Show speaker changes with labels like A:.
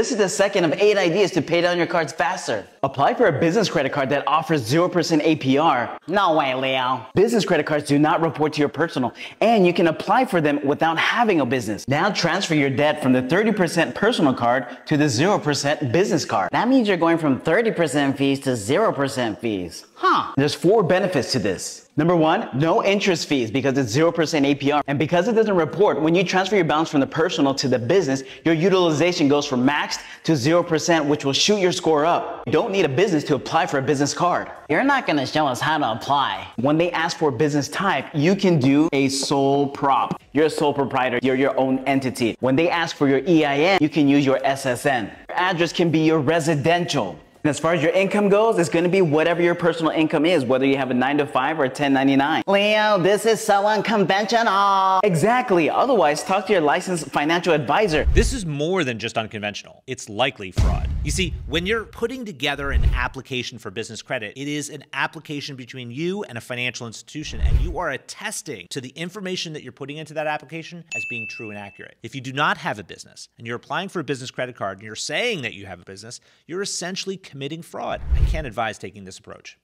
A: This is the second of eight ideas to pay down your cards faster. Apply for a business credit card that offers 0% APR. No way, Leo. Business credit cards do not report to your personal, and you can apply for them without having a business. Now transfer your debt from the 30% personal card to the 0% business card. That means you're going from 30% fees to 0% fees. Huh. There's four benefits to this. Number one, no interest fees because it's 0% APR. And because it doesn't report, when you transfer your balance from the personal to the business, your utilization goes from maxed to 0%, which will shoot your score up. You don't need a business to apply for a business card. You're not gonna show us how to apply. When they ask for business type, you can do a sole prop. You're a sole proprietor, you're your own entity. When they ask for your EIN, you can use your SSN. Your address can be your residential. And as far as your income goes, it's going to be whatever your personal income is, whether you have a 9 to 5 or a 1099. Leo, this is so unconventional. Exactly. Otherwise, talk to your licensed financial advisor.
B: This is more than just unconventional. It's likely fraud. You see, when you're putting together an application for business credit, it is an application between you and a financial institution, and you are attesting to the information that you're putting into that application as being true and accurate. If you do not have a business and you're applying for a business credit card and you're saying that you have a business, you're essentially committing fraud. I can't advise taking this approach.